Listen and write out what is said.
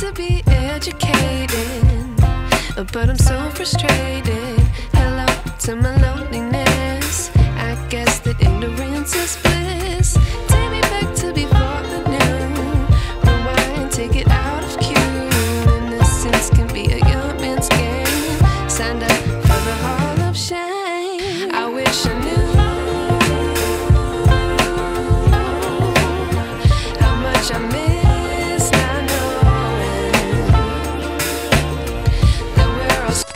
to be educated, but I'm so frustrated.